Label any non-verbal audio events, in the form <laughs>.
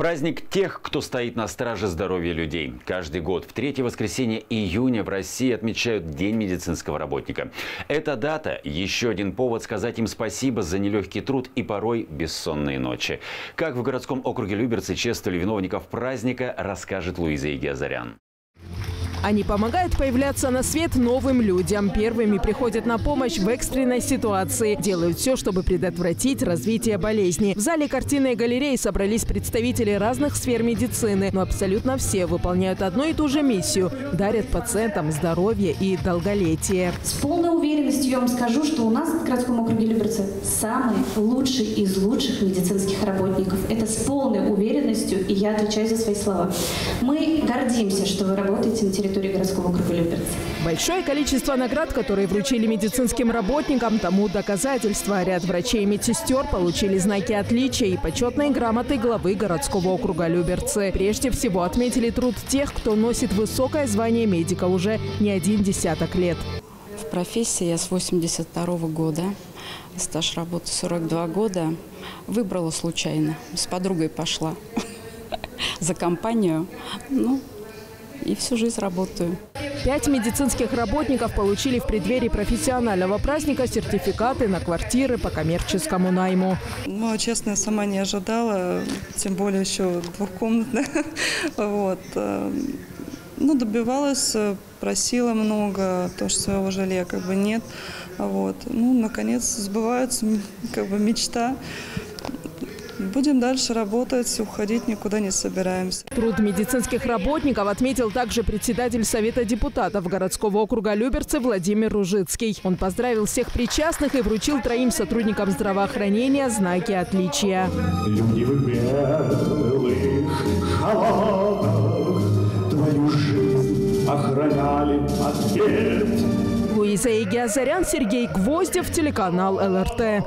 Праздник тех, кто стоит на страже здоровья людей. Каждый год в третье воскресенье июня в России отмечают День медицинского работника. Эта дата – еще один повод сказать им спасибо за нелегкий труд и порой бессонные ночи. Как в городском округе Люберцы чествовали виновников праздника, расскажет Луиза Игиазарян. Они помогают появляться на свет новым людям. Первыми приходят на помощь в экстренной ситуации. Делают все, чтобы предотвратить развитие болезни. В зале картинной галереи собрались представители разных сфер медицины. Но абсолютно все выполняют одну и ту же миссию – дарят пациентам здоровье и долголетие. С полной уверенностью я вам скажу, что у нас в городском округе Люберцы самый лучший из лучших медицинских работников. Это с полной уверенностью, и я отвечаю за свои слова. Мы гордимся, что вы работаете на территории территории городского округа Люберцы. Большое количество наград, которые вручили медицинским работникам, тому доказательства. Ряд врачей и медсестер получили знаки отличия и почетные грамоты главы городского округа Люберцы. Прежде всего отметили труд тех, кто носит высокое звание медика уже не один десяток лет. В профессии я с 82 -го года, стаж работы 42 года. Выбрала случайно, с подругой пошла <laughs> за компанию. Ну, и всю жизнь работаю. Пять медицинских работников получили в преддверии профессионального праздника сертификаты на квартиры по коммерческому найму. Ну, честно, я сама не ожидала, тем более еще двухкомнатная. <laughs> Вот. Э, ну, добивалась, просила много, то, что своего жилья как бы нет. Вот. Ну, наконец, сбывается как бы мечта. Будем дальше работать, уходить никуда не собираемся. Труд медицинских работников отметил также председатель Совета депутатов городского округа Люберцы Владимир Ружицкий. Он поздравил всех причастных и вручил троим сотрудникам здравоохранения знаки отличия. Люди в белых халатах твою жизнь охраняли от бед. Луиза Игиазарян, Сергей Гвоздев, телеканал ЛРТ.